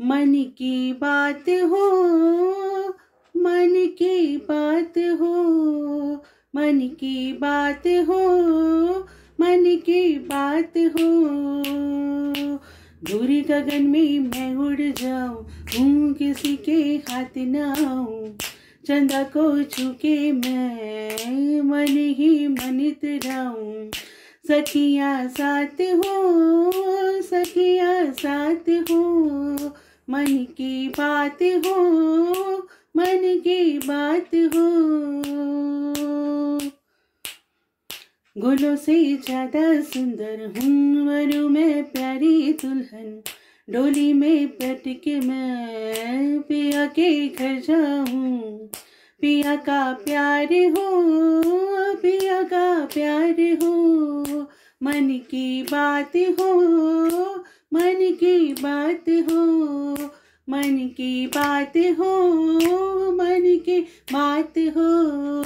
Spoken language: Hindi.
मन की बात हो, मन की बात हो, मन की बात हो, मन की बात हो। दूर गगन में मैं उड़ जाऊँ, हूँ किसी के हाथ ना आऊँ। चंदा को छुके मैं मन ही मन तराऊं सखिया साथ हो, सखिया साथ हो, मन की बात हो, मन की बात हो। गुलों से ज़्यादा सुंदर हूँ, वरु मैं प्यारी दुल्हन। डोली में बैठ के मैं पिया के घर जाऊँ। पिया का प्यार हो, पिया का प्यार हो, मन की बात हो, मन की बात हो, मन की बात हो, मन की बात हो।